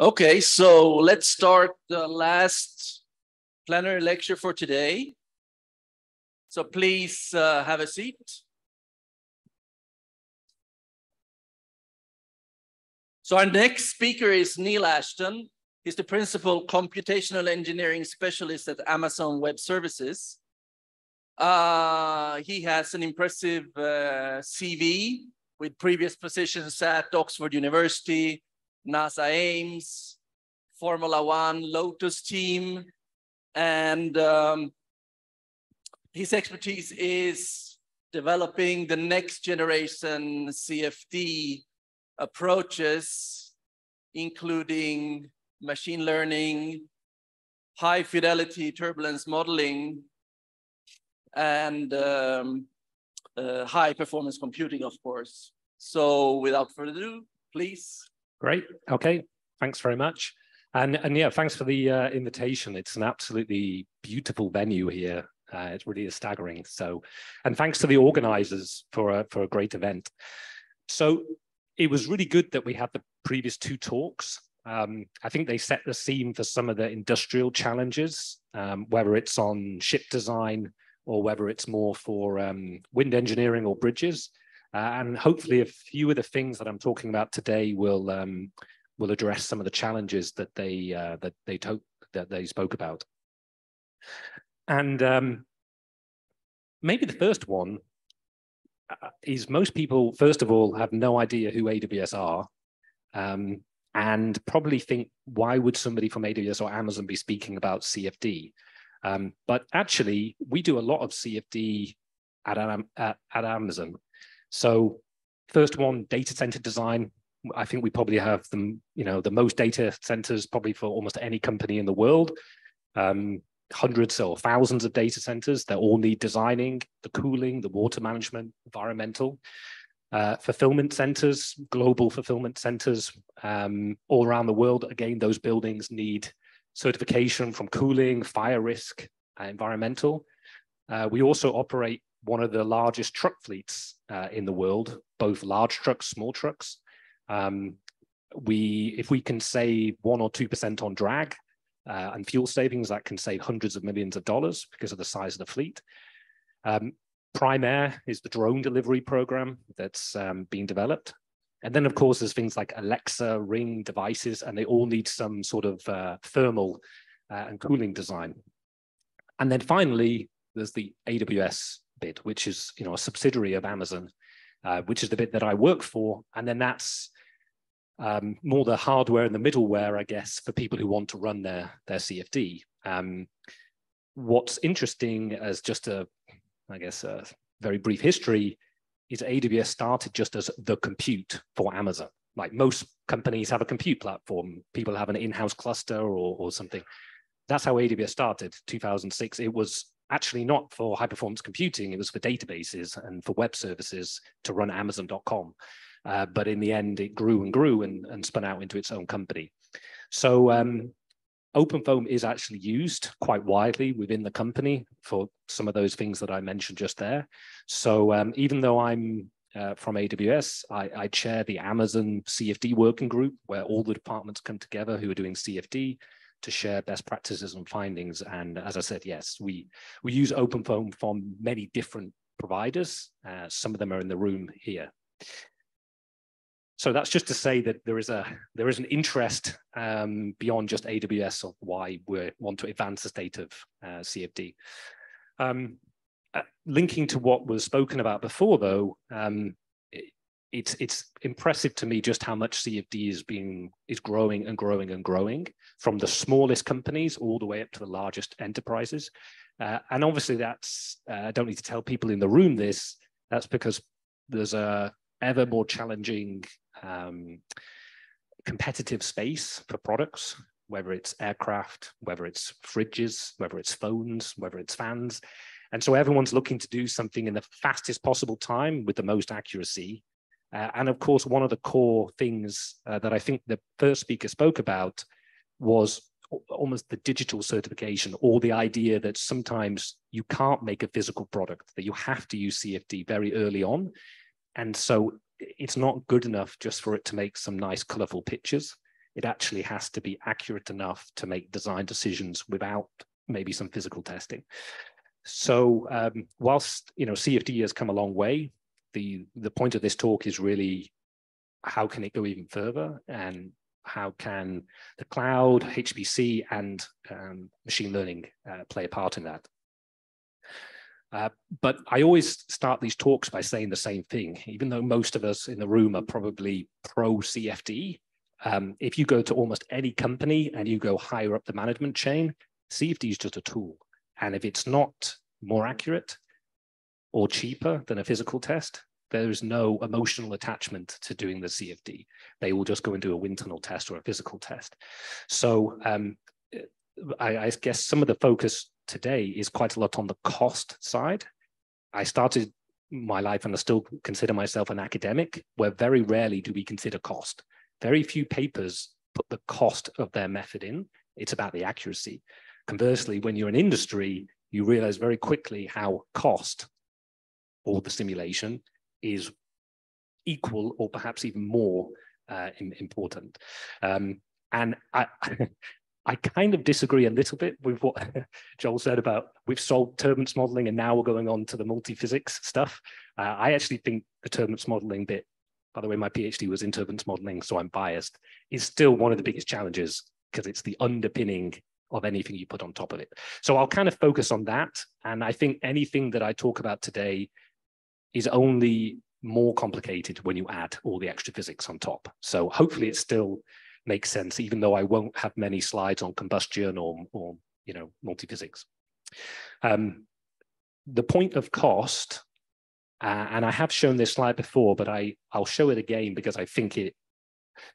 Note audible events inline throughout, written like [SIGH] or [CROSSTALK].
Okay, so let's start the last plenary lecture for today. So please uh, have a seat. So our next speaker is Neil Ashton. He's the principal computational engineering specialist at Amazon Web Services. Uh, he has an impressive uh, CV with previous positions at Oxford University, NASA Ames, Formula One, Lotus team, and um, his expertise is developing the next generation CFD approaches, including machine learning, high fidelity turbulence modeling, and um, uh, high performance computing, of course. So without further ado, please. Great. Okay. Thanks very much. And, and yeah, thanks for the uh, invitation. It's an absolutely beautiful venue here. Uh, it really is staggering. So, and thanks to the organizers for a, for a great event. So it was really good that we had the previous two talks. Um, I think they set the scene for some of the industrial challenges, um, whether it's on ship design or whether it's more for um, wind engineering or bridges. Uh, and hopefully a few of the things that I'm talking about today will um, will address some of the challenges that they uh, that they that they spoke about. And um, maybe the first one uh, is most people, first of all, have no idea who AWS are, um, and probably think, why would somebody from AWS or Amazon be speaking about CFD? Um, but actually, we do a lot of CFD at, at, at Amazon. So first one, data center design. I think we probably have the, you know, the most data centers probably for almost any company in the world. Um, hundreds or thousands of data centers that all need designing, the cooling, the water management, environmental. Uh, fulfillment centers, global fulfillment centers um, all around the world. Again, those buildings need certification from cooling, fire risk, uh, environmental. Uh, we also operate one of the largest truck fleets uh, in the world, both large trucks, small trucks. Um, we, if we can save one or two percent on drag uh, and fuel savings, that can save hundreds of millions of dollars because of the size of the fleet. Um, Prime Air is the drone delivery program that's um, being developed. And then, of course, there's things like Alexa, Ring devices, and they all need some sort of uh, thermal uh, and cooling design. And then finally, there's the AWS bit, which is you know a subsidiary of Amazon, uh, which is the bit that I work for, and then that's um, more the hardware and the middleware, I guess, for people who want to run their their CFD. Um, what's interesting as just a, I guess, a very brief history is AWS started just as the compute for Amazon. Like most companies have a compute platform, people have an in-house cluster or, or something. That's how AWS started, 2006. It was actually not for high performance computing, it was for databases and for web services to run Amazon.com. Uh, but in the end, it grew and grew and, and spun out into its own company. So um, OpenFOAM is actually used quite widely within the company for some of those things that I mentioned just there. So um, even though I'm uh, from AWS, I, I, chair the Amazon CFD working group where all the departments come together who are doing CFD to share best practices and findings. And as I said, yes, we, we use OpenFOAM from many different providers. Uh, some of them are in the room here. So that's just to say that there is a there is an interest um, beyond just AWS of why we want to advance the state of uh, CFD. Um, uh, linking to what was spoken about before, though, um, it's it's impressive to me just how much CFD is being is growing and growing and growing from the smallest companies all the way up to the largest enterprises. Uh, and obviously, that's uh, I don't need to tell people in the room this. That's because there's a ever more challenging um, competitive space for products, whether it's aircraft, whether it's fridges, whether it's phones, whether it's fans. And so everyone's looking to do something in the fastest possible time with the most accuracy uh, and of course, one of the core things uh, that I think the first speaker spoke about was almost the digital certification or the idea that sometimes you can't make a physical product, that you have to use CFD very early on. And so it's not good enough just for it to make some nice, colorful pictures. It actually has to be accurate enough to make design decisions without maybe some physical testing. So um, whilst you know CFD has come a long way, the the point of this talk is really how can it go even further and how can the cloud, HPC, and um, machine learning uh, play a part in that? Uh, but I always start these talks by saying the same thing, even though most of us in the room are probably pro CFD. Um, if you go to almost any company and you go higher up the management chain, CFD is just a tool. And if it's not more accurate or cheaper than a physical test, there is no emotional attachment to doing the CFD. They will just go and do a wind tunnel test or a physical test. So um, I, I, guess some of the focus today is quite a lot on the cost side. I started my life and I still consider myself an academic, where very rarely do we consider cost. Very few papers put the cost of their method in. It's about the accuracy. Conversely, when you're in industry, you realize very quickly how cost or the simulation is equal or perhaps even more uh, important. Um, and I, [LAUGHS] I kind of disagree a little bit with what [LAUGHS] Joel said about we've solved turbulence modeling and now we're going on to the multi-physics stuff. Uh, I actually think the turbulence modeling bit, by the way, my PhD was in turbulence modeling, so I'm biased, is still one of the biggest challenges because it's the underpinning of anything you put on top of it. So I'll kind of focus on that. And I think anything that I talk about today is only more complicated when you add all the extra physics on top. So hopefully it still makes sense, even though I won't have many slides on combustion or, or you know, multi-physics. Um, the point of cost, uh, and I have shown this slide before, but I, I'll show it again because I think it,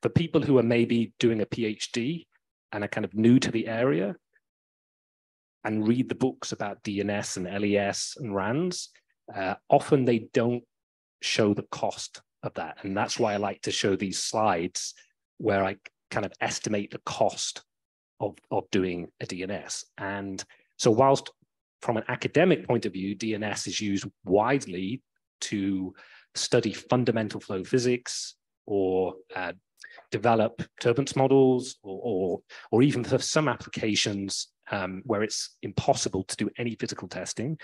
for people who are maybe doing a PhD and are kind of new to the area and read the books about DNS and LES and RANs, uh, often they don't show the cost of that. And that's why I like to show these slides where I kind of estimate the cost of, of doing a DNS. And so whilst from an academic point of view, DNS is used widely to study fundamental flow physics or uh, develop turbulence models or, or, or, even for some applications um, where it's impossible to do any physical testing,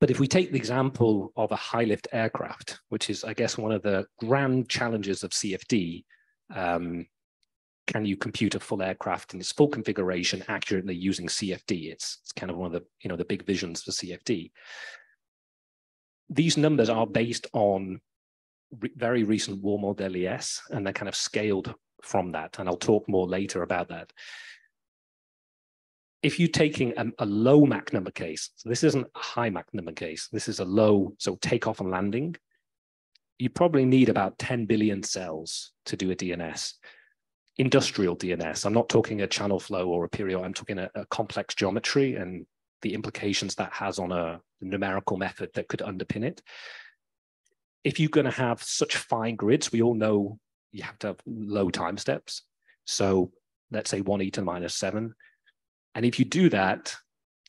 but if we take the example of a high lift aircraft, which is, I guess, one of the grand challenges of CFD, um, can you compute a full aircraft in its full configuration accurately using CFD? It's, it's kind of one of the, you know, the big visions for CFD. These numbers are based on re very recent wall-modeled LES, and they're kind of scaled from that. And I'll talk more later about that if you're taking a, a, low Mach number case, so this isn't a high Mach number case, this is a low, so takeoff and landing, you probably need about 10 billion cells to do a DNS. Industrial DNS, I'm not talking a channel flow or a period, I'm talking a, a complex geometry and the implications that has on a numerical method that could underpin it. If you're going to have such fine grids, we all know you have to have low time steps. So let's say one e to the minus seven, and if you do that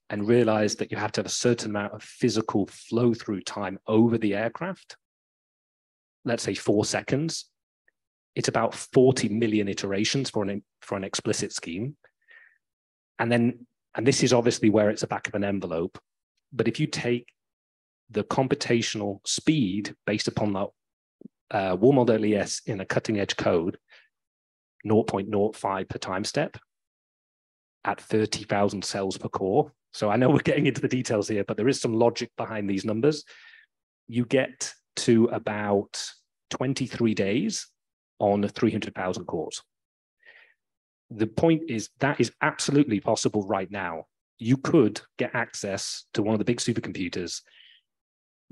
and realize that you have to have a certain amount of physical flow through time over the aircraft, let's say four seconds, it's about 40 million iterations for an, for an explicit scheme. And then, and this is obviously where it's a back of an envelope, but if you take the computational speed based upon that uh, wall-modeled LES in a cutting edge code, 0.05 per time step, at 30,000 cells per core. So I know we're getting into the details here, but there is some logic behind these numbers. You get to about 23 days on 300,000 cores. The point is that is absolutely possible right now. You could get access to one of the big supercomputers,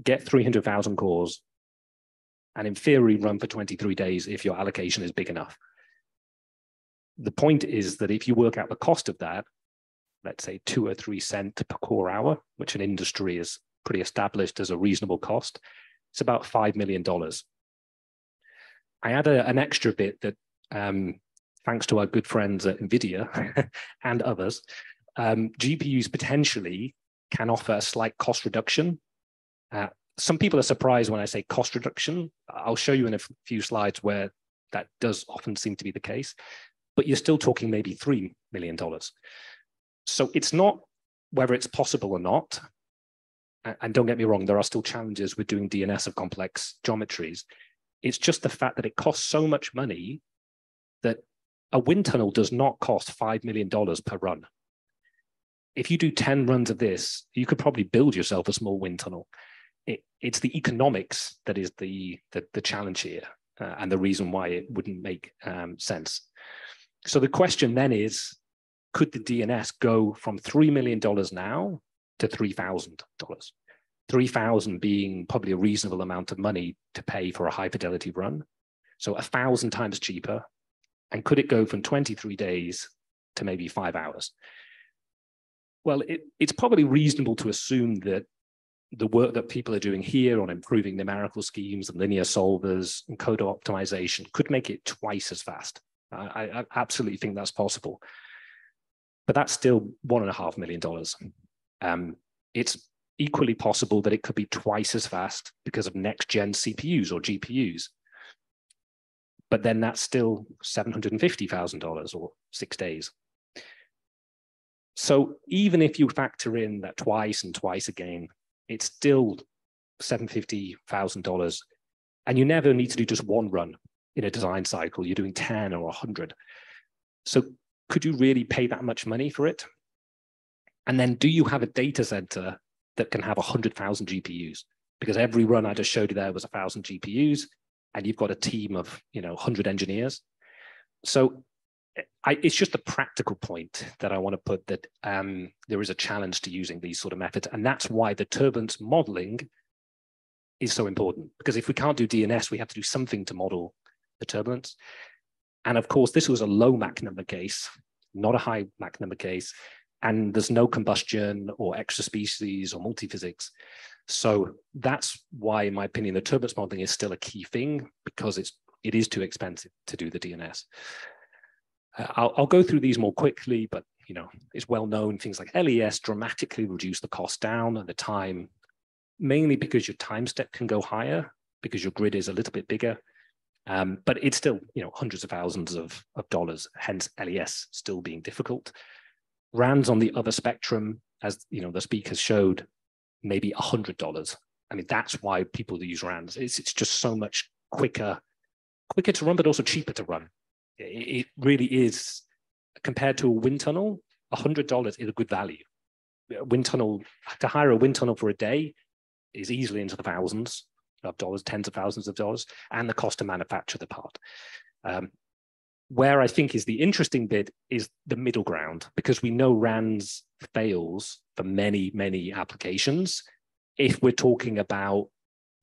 get 300,000 cores, and in theory run for 23 days if your allocation is big enough the point is that if you work out the cost of that, let's say two or three cent per core hour, which an industry is pretty established as a reasonable cost, it's about $5 million. I add a, an extra bit that um, thanks to our good friends at NVIDIA [LAUGHS] and others, um, GPUs potentially can offer a slight cost reduction. Uh, some people are surprised when I say cost reduction. I'll show you in a few slides where That does often seem to be the case, but you're still talking maybe $3 million. So it's not whether it's possible or not. And don't get me wrong, there are still challenges with doing DNS of complex geometries. It's just the fact that it costs so much money that a wind tunnel does not cost $5 million per run. If you do 10 runs of this, you could probably build yourself a small wind tunnel. It, it's the economics that is the, the, the challenge here uh, and the reason why it wouldn't make um, sense. So the question then is, could the DNS go from $3 million now to $3,000? 3000 being probably a reasonable amount of money to pay for a high fidelity run. So a thousand times cheaper. And could it go from 23 days to maybe five hours? Well, it, it's probably reasonable to assume that the work that people are doing here on improving numerical schemes and linear solvers and code optimization could make it twice as fast. I, I absolutely think that's possible. But that's still one and a half million dollars. Um, it's equally possible that it could be twice as fast because of next gen CPUs or GPUs. But then that's still $750,000 or six days. So even if you factor in that twice and twice again, it's still $750,000. And you never need to do just one run in a design cycle. You're doing 10 or 100. So could you really pay that much money for it? And then do you have a data center that can have 100,000 GPUs? Because every run I just showed you there was 1,000 GPUs, and you've got a team of you know 100 engineers. So I, it's just a practical point that I want to put that um, there is a challenge to using these sort of methods, and that's why the turbulence modeling is so important. Because if we can't do DNS, we have to do something to model the turbulence. And of course, this was a low Mach number case, not a high Mach number case, and there's no combustion or extra species or multiphysics. So that's why, in my opinion, the turbulence modeling is still a key thing because it's it is too expensive to do the DNS. Uh, I'll, I'll go through these more quickly, but you know it's well known things like LES dramatically reduce the cost down and the time, mainly because your time step can go higher because your grid is a little bit bigger. Um, but it's still you know hundreds of thousands of, of dollars, hence LES still being difficult. RANS on the other spectrum, as you know, the speakers showed, maybe a hundred dollars. I mean, that's why people use RANs. It's, it's just so much quicker, quicker to run, but also cheaper to run. It, it really is compared to a wind tunnel. A hundred dollars is a good value. A wind tunnel to hire a wind tunnel for a day is easily into the thousands of dollars, tens of thousands of dollars, and the cost to manufacture the part. Um, where I think is the interesting bit is the middle ground, because we know RANs fails for many, many applications if we're talking about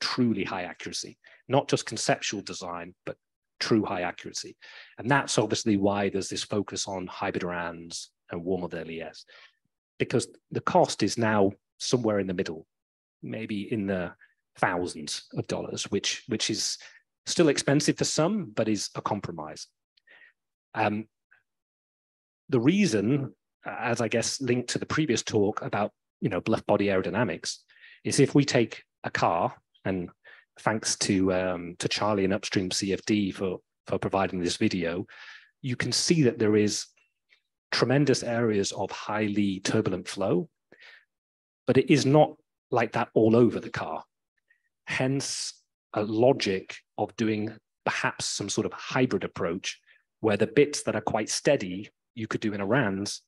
truly high accuracy, not just conceptual design, but true high accuracy. And that's obviously why there's this focus on hybrid RANs and wall-modeled LES, because the cost is now somewhere in the middle, maybe in the thousands of dollars, which, which is still expensive for some, but is a compromise. Um, the reason, as I guess linked to the previous talk about you know bluff body aerodynamics, is if we take a car, and thanks to um, to Charlie and Upstream CFD for for providing this video, you can see that there is tremendous areas of highly turbulent flow, but it is not like that all over the car. Hence, a logic of doing perhaps some sort of hybrid approach where the bits that are quite steady you could do in a RANs,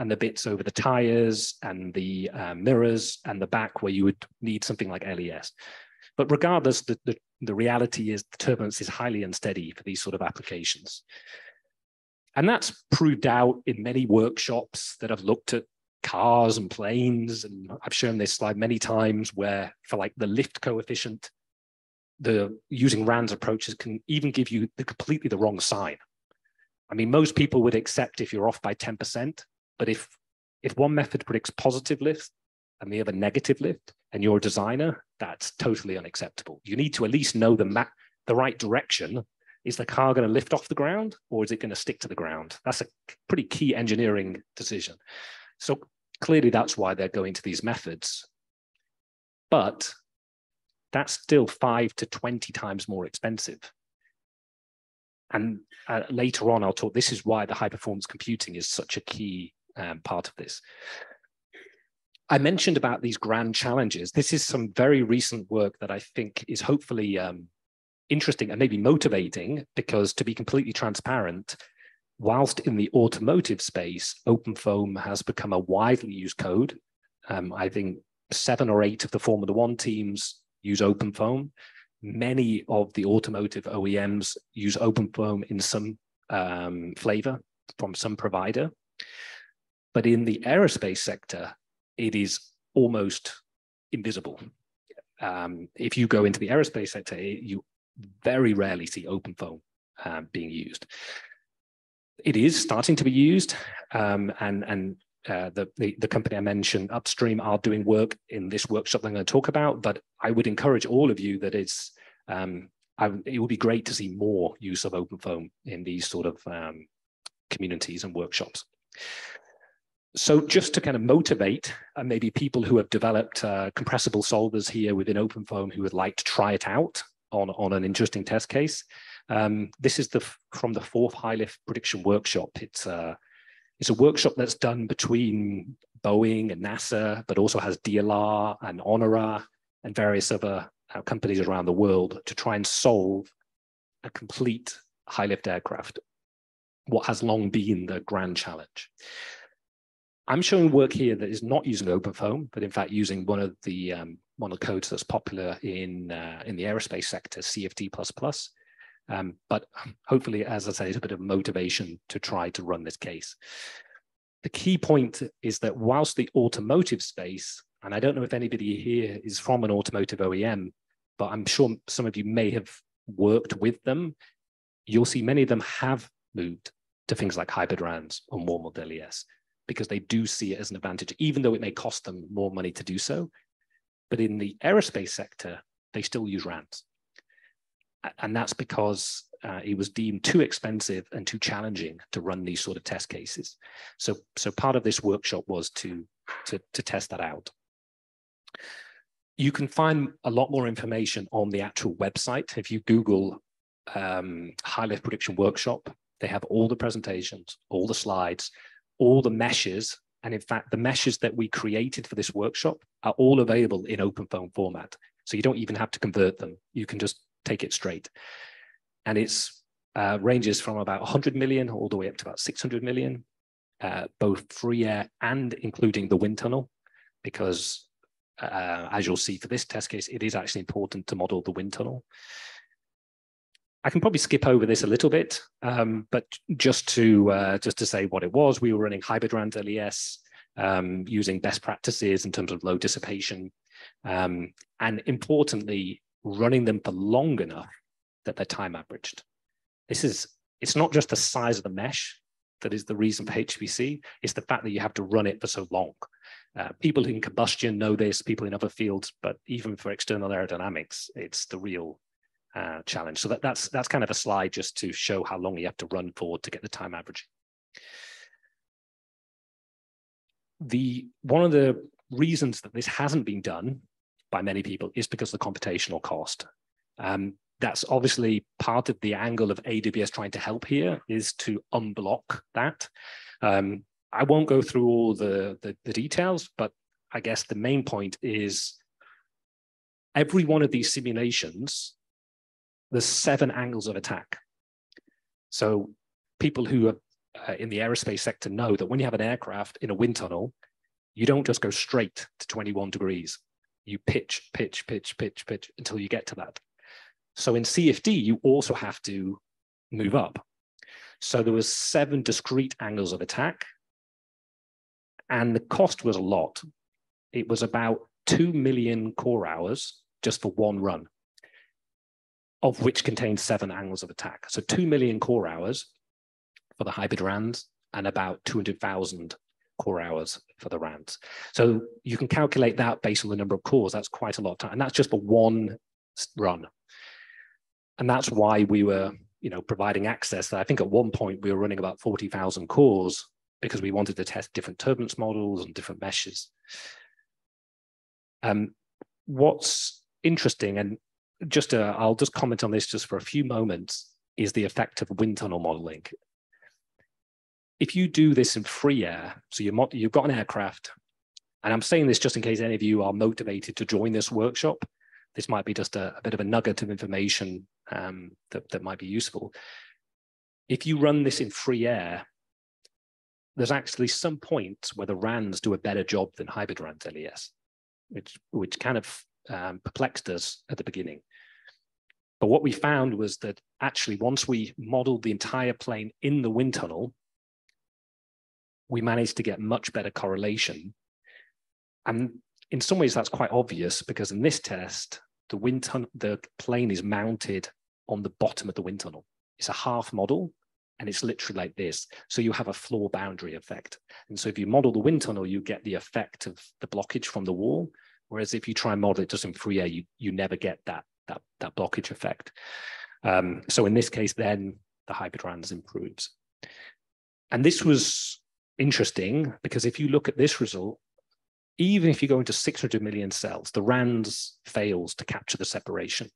and the bits over the tires and the uh, mirrors and the back where you would need something like LES. But regardless, the, the, the reality is the turbulence is highly unsteady for these sort of applications. And that's proved out in many workshops that have looked at cars and planes. And I've shown this slide many times where for like the lift coefficient, the using RANs approaches can even give you the completely the wrong sign. I mean, most people would accept if you're off by 10%, but if if one method predicts positive lift and the other negative lift, and you're a designer, that's totally unacceptable. You need to at least know the map, the right direction. Is the car going to lift off the ground or is it going to stick to the ground? That's a pretty key engineering decision. So clearly that's why they're going to these methods. But that's still five to 20 times more expensive and uh, later on, I'll talk, this is why the high performance computing is such a key um, part of this. I mentioned about these grand challenges. This is some very recent work that I think is hopefully um, interesting and maybe motivating because to be completely transparent, whilst in the automotive space, OpenFOAM has become a widely used code. Um, I think seven or eight of the Formula One teams use OpenFOAM. Many of the automotive OEMs use OpenFOAM in some um, flavor from some provider. But in the aerospace sector, it is almost invisible. Um, if you go into the aerospace sector, you very rarely see OpenFOAM um, being used. It is starting to be used, um, and and uh, the, the, the company I mentioned, Upstream, are doing work in this workshop that I'm going to talk about. But I would encourage all of you that it's um, I, it would be great to see more use of OpenFOAM in these sort of um, communities and workshops so just to kind of motivate uh, maybe people who have developed uh, compressible solvers here within OpenFOAM who would like to try it out on, on an interesting test case. Um, this is the from the fourth high lift prediction workshop. It's a, uh, it's a workshop that's done between Boeing and NASA, but also has DLR and ONERA and various other uh, companies around the world to try and solve a complete high lift aircraft, what has long been the grand challenge. I'm showing work here that is not using OpenFOAM, but in fact using one of the um, one of the codes that's popular in uh, in the aerospace sector, CFD++. Um, but hopefully, as I say, it's a bit of motivation to try to run this case. The key point is that whilst the automotive space, and I don't know if anybody here is from an automotive OEM, but I'm sure some of you may have worked with them, you'll see many of them have moved to things like hybrid RANs or wall-modeled LES because they do see it as an advantage, even though it may cost them more money to do so. But in the aerospace sector, they still use RANs. And that's because uh, it was deemed too expensive and too challenging to run these sort of test cases. So, so part of this workshop was to, to, to test that out. You can find a lot more information on the actual website. If you Google um, High Lift Prediction Workshop, they have all the presentations, all the slides, all the meshes, and in fact, the meshes that we created for this workshop are all available in OpenFOAM format. So you don't even have to convert them. You can just take it straight. And it's uh, ranges from about 100 million all the way up to about 600 million, uh, both free air and including the wind tunnel, because uh, as you'll see for this test case, it is actually important to model the wind tunnel. I can probably skip over this a little bit, um, but just to uh, just to say what it was, we were running hybrid RANs LES um, using best practices in terms of low dissipation, um, and importantly, running them for long enough that they're time averaged. This is it's not just the size of the mesh that is the reason for HPC; it's the fact that you have to run it for so long. Uh, people in combustion know this, people in other fields, but even for external aerodynamics, it's the real uh, challenge. So that, that's that's kind of a slide just to show how long you have to run forward to get the time averaging. The one of the reasons that this hasn't been done by many people is because of the computational cost. Um, that's obviously part of the angle of AWS trying to help here is to unblock that. Um, I won't go through all the, the, the details, but I guess the main point is every one of these simulations there's seven angles of attack. So people who are uh, in the aerospace sector know that when you have an aircraft in a wind tunnel, you don't just go straight to 21 degrees. You pitch, pitch, pitch, pitch, pitch until you get to that. So in CFD, you also have to move up. So there was seven discrete angles of attack, and the cost was a lot. It was about 2 million core hours just for one run of which contains seven angles of attack. So 2 million core hours for the hybrid RANs and about 200,000 core hours for the RANs. So you can calculate that based on the number of cores. That's quite a lot of time. And that's just for one run. And that's why we were you know, providing access. I think at one point we were running about 40,000 cores because we wanted to test different turbulence models and different meshes. Um, what's interesting, and just uh, I'll just comment on this just for a few moments, is the effect of wind tunnel modeling. If you do this in free air, so you you've got an aircraft, and I'm saying this just in case any of you are motivated to join this workshop. This might be just a, a bit of a nugget of information um, that, that might be useful. If you run this in free air, there's actually some points where the RANs do a better job than hybrid RANs LES, which, which kind of um, perplexed us at the beginning. But what we found was that actually, once we modeled the entire plane in the wind tunnel, we managed to get much better correlation. And in some ways, that's quite obvious because in this test, the wind tunnel, the plane is mounted on the bottom of the wind tunnel. It's a half model, and it's literally like this. So you have a floor boundary effect. And so if you model the wind tunnel, you get the effect of the blockage from the wall. Whereas if you try and model it just in free air, you, you never get that that, that blockage effect. Um, so in this case, then the hybrid improves. And this was interesting because if you look at this result, even if you go into 600 million cells, the RANs fails to capture the separation.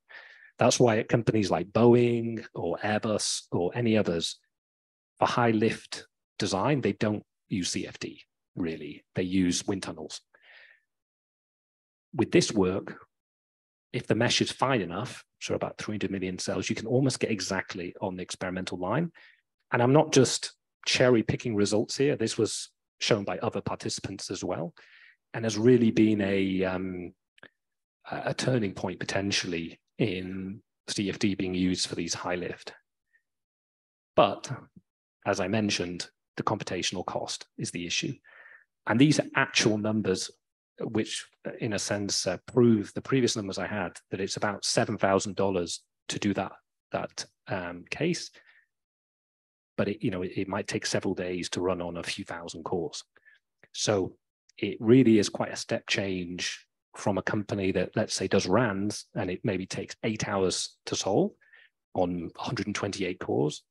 That's why at companies like Boeing or Airbus or any others, for high lift design, they don't use CFD really. They use wind tunnels. With this work, if the mesh is fine enough, so about 300 million cells, you can almost get exactly on the experimental line. And I'm not just cherry picking results here. This was shown by other participants as well, and has really been a um, a turning point potentially in CFD being used for these high lift. But as I mentioned, the computational cost is the issue. And these are actual numbers which in a sense uh, prove the previous numbers I had that it's about $7,000 to do that, that um, case. But it, you know, it, it might take several days to run on a few thousand cores. So it really is quite a step change from a company that let's say does RANs and it maybe takes eight hours to solve on 128 cores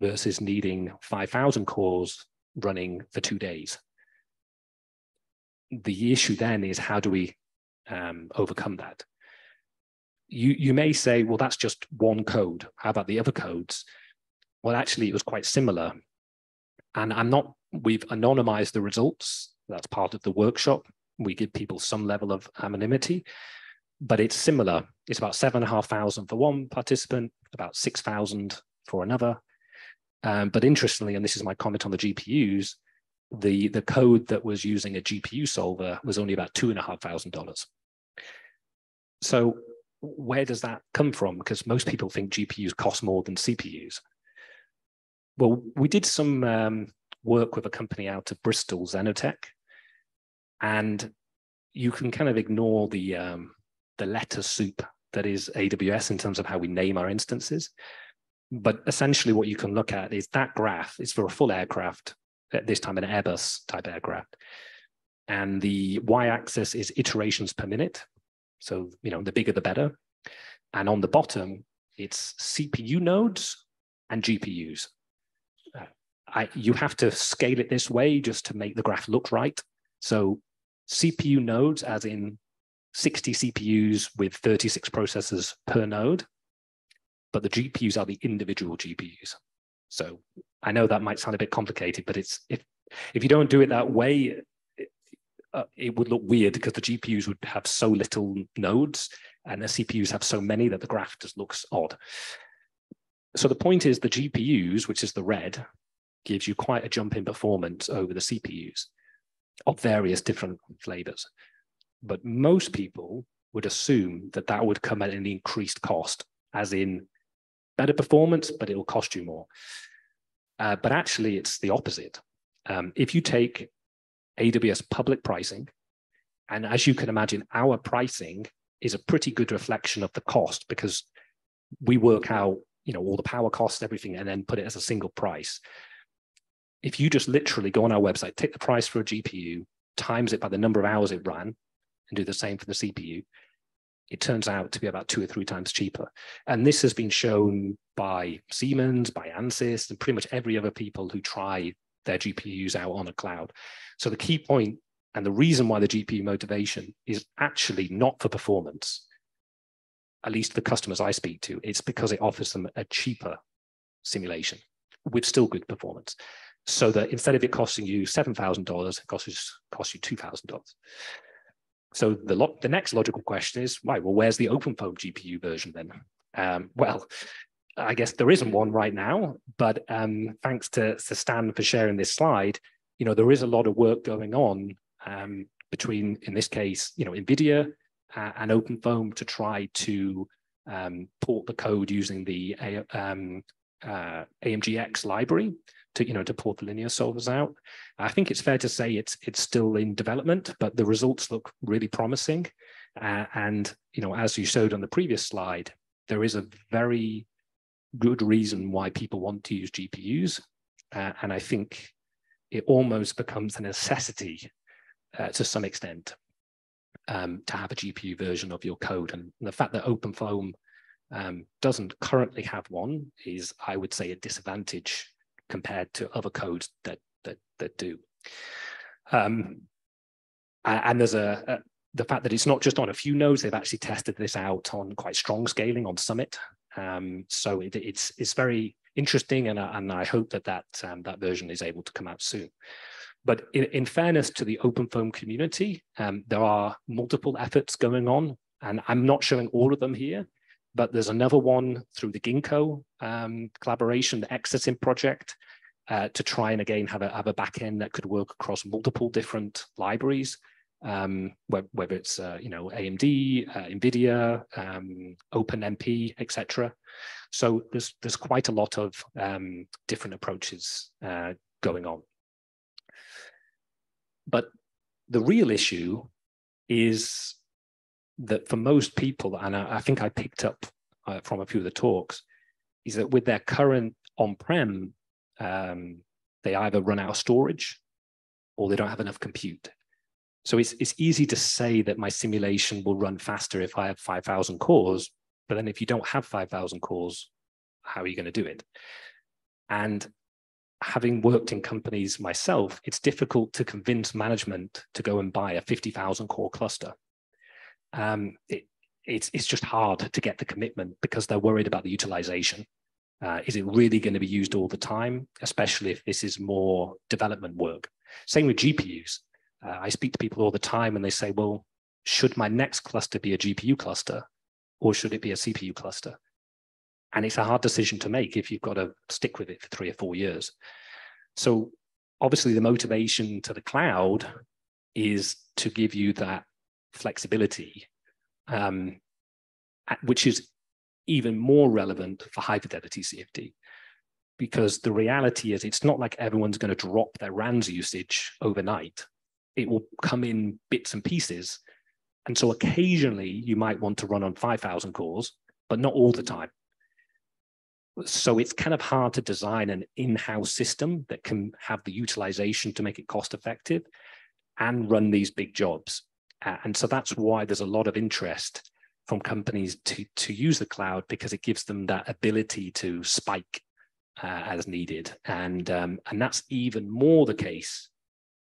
versus needing 5,000 cores running for two days the issue then is how do we um, overcome that? You, you may say, well, that's just one code. How about the other codes? Well, actually, it was quite similar. And I'm not, we've anonymized the results. That's part of the workshop. We give people some level of anonymity, but it's similar. It's about seven and a half thousand for one participant, about 6,000 for another. Um, but interestingly, and this is my comment on the GPUs, the, the code that was using a GPU solver was only about two and a half thousand dollars. So where does that come from? Because most people think GPUs cost more than CPUs. Well, we did some um, work with a company out of Bristol, Zenotech, and you can kind of ignore the um, the letter soup that is AWS in terms of how we name our instances. But essentially, what you can look at is that graph is for a full aircraft at this time an Airbus type aircraft. And the y-axis is iterations per minute. So, you know, the bigger the better. And on the bottom, it's CPU nodes and GPUs. I, you have to scale it this way just to make the graph look right. So CPU nodes, as in 60 CPUs with 36 processors per node, but the GPUs are the individual GPUs. So I know that might sound a bit complicated, but it's if if you don't do it that way, uh, it would look weird because the GPUs would have so little nodes and the CPUs have so many that the graph just looks odd. So the point is the GPUs, which is the red, gives you quite a jump in performance over the CPUs of various different flavors. But most people would assume that that would come at an increased cost, as in better performance, but it will cost you more. Uh, but actually, it's the opposite. Um, if you take AWS public pricing, and as you can imagine, our pricing is a pretty good reflection of the cost because we work out, you know, all the power costs, everything, and then put it as a single price. If you just literally go on our website, take the price for a GPU, times it by the number of hours it ran, and do the same for the CPU, it turns out to be about two or three times cheaper. And this has been shown by Siemens, by Ansys, and pretty much every other people who try their GPUs out on a cloud. So the key point and the reason why the GPU motivation is actually not for performance, at least the customers I speak to, it's because it offers them a cheaper simulation with still good performance. So that instead of it costing you $7,000, it costs, costs you $2,000. So the, the next logical question is, why? Well, where's the OpenFOAM GPU version then? Um, well, I guess there isn't one right now, but um, thanks to, to Stan for sharing this slide, you know, there is a lot of work going on um, between, in this case, you know, NVIDIA uh, and OpenFOAM to try to um, port the code using the um, uh, AMGX library to you know to port the linear solvers out. I think it's fair to say it's it's still in development, but the results look really promising. Uh, and you know, as you showed on the previous slide, there is a very good reason why people want to use GPUs, uh, and I think it almost becomes a necessity uh, to some extent um, to have a GPU version of your code. And the fact that OpenFOAM um, doesn't currently have one is, I would say, a disadvantage compared to other codes that that that do. Um, and there's a, a, the fact that it's not just on a few nodes; they've actually tested this out on quite strong scaling on Summit. Um, so it, it's it's very interesting, and, and I hope that that um, that version is able to come out soon. But in, in fairness to the OpenFOAM community, um, there are multiple efforts going on, and I'm not showing all of them here but there's another one through the Ginkgo um, collaboration, the Exasim project, uh, to try and again have a, have a backend that could work across multiple different libraries, um, whether it's uh, you know AMD, uh, NVIDIA, um, OpenMP, etc. So there's there's quite a lot of um, different approaches uh, going on. But the real issue is that for most people, and I, I think I picked up uh, from a few of the talks, is that with their current on-prem, um, they either run out of storage or they don't have enough compute. So it's, it's easy to say that my simulation will run faster if I have 5,000 cores, but then if you don't have 5,000 cores, how are you going to do it? And having worked in companies myself, it's difficult to convince management to go and buy a 50,000 core cluster um, it, it's, it's just hard to get the commitment because they're worried about the utilization. Uh, is it really going to be used all the time, especially if this is more development work? Same with GPUs. Uh, I speak to people all the time and they say, well, should my next cluster be a GPU cluster or should it be a CPU cluster? And it's a hard decision to make if you've got to stick with it for three or four years. So obviously the motivation to the cloud is to give you that flexibility, um, which is even more relevant for high fidelity CFD. Because the reality is, it's not like everyone's going to drop their RANS usage overnight. It will come in bits and pieces. And so occasionally you might want to run on 5,000 cores, but not all the time. So it's kind of hard to design an in-house system that can have the utilization to make it cost effective and run these big jobs. Uh, and so that's why there's a lot of interest from companies to, to use the cloud because it gives them that ability to spike uh, as needed. And, um, and that's even more the case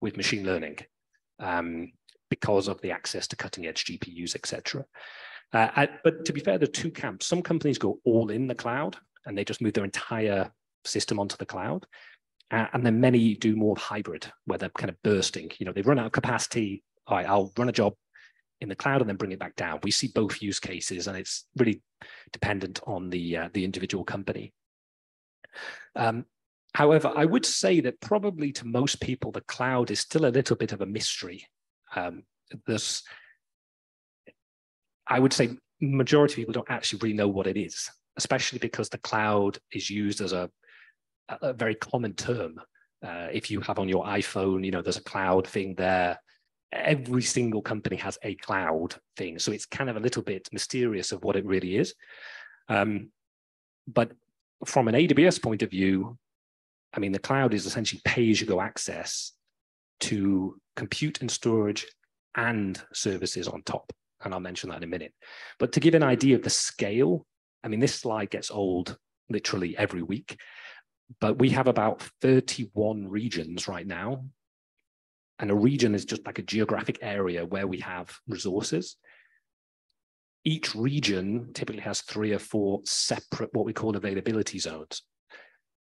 with machine learning um, because of the access to cutting edge GPUs, etc. Uh, but to be fair, there are two camps. Some companies go all in the cloud and they just move their entire system onto the cloud. Uh, and then many do more hybrid, where they're kind of bursting. You know, they've run out of capacity, all right, I'll run a job in the cloud and then bring it back down. We see both use cases, and it's really dependent on the uh, the individual company. Um, however, I would say that probably to most people, the cloud is still a little bit of a mystery. Um, this, I would say, majority of people don't actually really know what it is, especially because the cloud is used as a, a very common term. Uh, if you have on your iPhone, you know, there's a cloud thing there every single company has a cloud thing. So it's kind of a little bit mysterious of what it really is. Um, but from an AWS point of view, I mean, the cloud is essentially pay as you go access to compute and storage and services on top. And I'll mention that in a minute. But to give an idea of the scale, I mean, this slide gets old literally every week, but we have about 31 regions right now and a region is just like a geographic area where we have resources. Each region typically has three or four separate, what we call availability zones.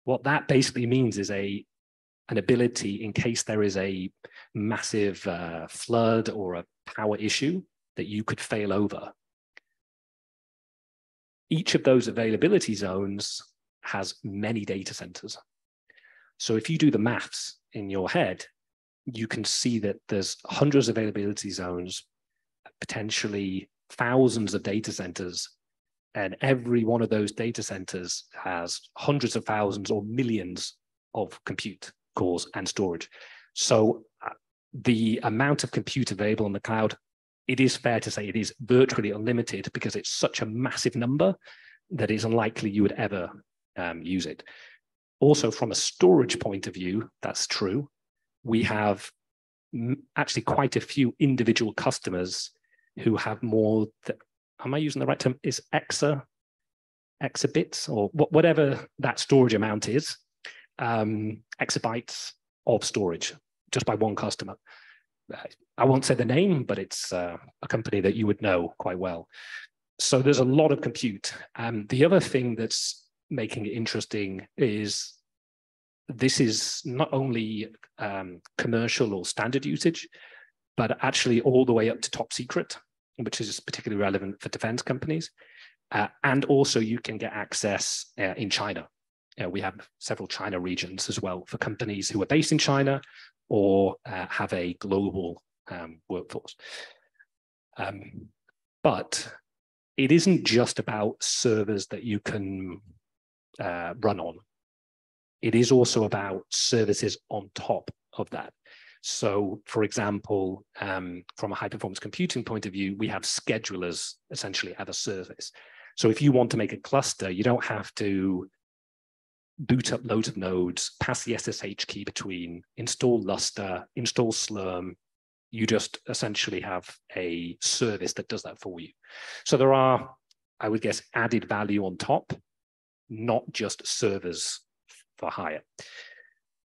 What that basically means is a an ability in case there is a massive uh, flood or a power issue that you could fail over. Each of those availability zones has many data centers. So if you do the maths in your head, you can see that there's hundreds of availability zones, potentially thousands of data centers, and every one of those data centers has hundreds of thousands or millions of compute cores and storage. So uh, the amount of compute available on the cloud, it is fair to say it is virtually unlimited because it's such a massive number that it's unlikely you would ever um, use it. Also, from a storage point of view, that's true. We have actually quite a few individual customers who have more. Th- am I using the right term? Is exa exabits or whatever that storage amount is, um, exabytes of storage just by one customer. I won't say the name, but it's uh, a company that you would know quite well. So there's a lot of compute. Um, the other thing that's making it interesting is this is not only um, commercial or standard usage, but actually all the way up to top secret, which is particularly relevant for defense companies. Uh, and also you can get access uh, in China. Uh, we have several China regions as well for companies who are based in China or uh, have a global um, workforce. Um, but it isn't just about servers that you can uh, run on. It is also about services on top of that. So, for example, um, from a high performance computing point of view, we have schedulers essentially as a service. So, if you want to make a cluster, you don't have to boot up loads of nodes, pass the SSH key between, install Lustre, install Slurm. You just essentially have a service that does that for you. So, there are, I would guess, added value on top not just servers for hire.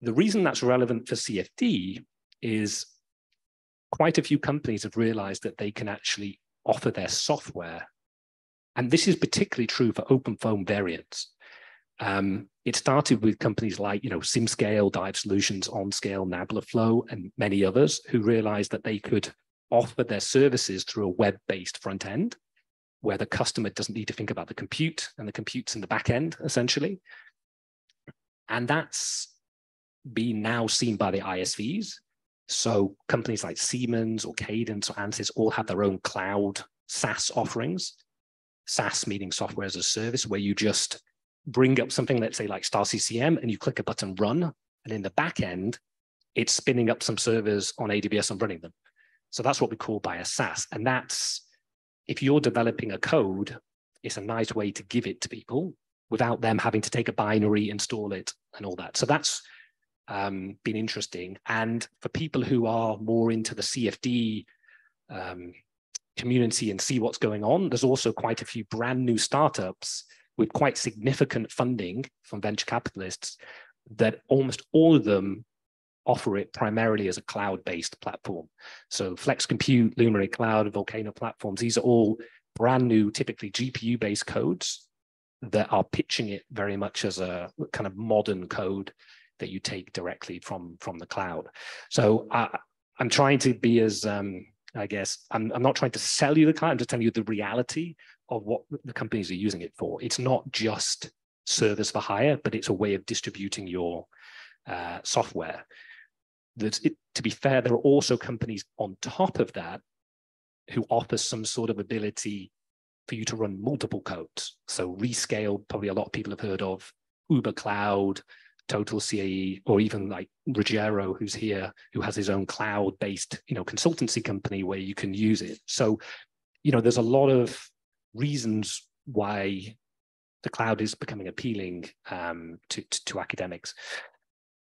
The reason that's relevant for CFD is quite a few companies have realized that they can actually offer their software. And this is particularly true for OpenFOAM variants. Um, it started with companies like, you know, SimScale, Dive Solutions, OnScale, NablaFlow, and many others who realized that they could offer their services through a web-based front end where the customer doesn't need to think about the compute and the compute's in the back end, essentially. And that's being now seen by the ISVs. So companies like Siemens or Cadence or Ansys all have their own cloud SaaS offerings. SaaS meaning software as a service, where you just bring up something, let's say like StarCCM, and you click a button run, and in the back end, it's spinning up some servers on AWS and running them. So that's what we call by a SaaS. And that's if you're developing a code, it's a nice way to give it to people without them having to take a binary, install it, and all that. So that's um, been interesting. And for people who are more into the CFD um, community and see what's going on, there's also quite a few brand new startups with quite significant funding from venture capitalists that almost all of them offer it primarily as a cloud-based platform. So Flexcompute, Luminary Cloud, Volcano platforms, these are all brand new, typically GPU-based codes that are pitching it very much as a kind of modern code that you take directly from, from the cloud. So I, I'm trying to be as, um, I guess, I'm, I'm not trying to sell you the cloud, I'm just telling you the reality of what the companies are using it for. It's not just service for hire, but it's a way of distributing your uh, software that it, to be fair, there are also companies on top of that who offer some sort of ability for you to run multiple codes. So Rescale, probably a lot of people have heard of, UberCloud, Total CAE, or even like Ruggiero, who's here, who has his own cloud-based, you know, consultancy company where you can use it. So, you know, there's a lot of reasons why the cloud is becoming appealing um, to, to, to academics.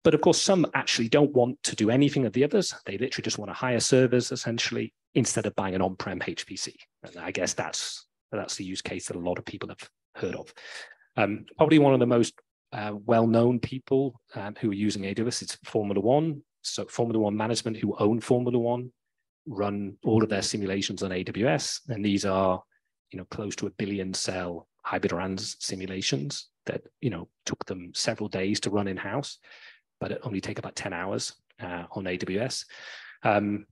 But of course, some actually don't want to do anything of the others. They literally just want to hire servers essentially instead of buying an on-prem HPC. And I guess that's that's the use case that a lot of people have heard of. Um, probably one of the most uh, well-known people um, who are using AWS is Formula One. So Formula One management who own Formula One run all of their simulations on AWS, and these are you know close to a billion cell hybrid RANS simulations that you know took them several days to run in house, but it only take about 10 hours uh, on AWS. Um,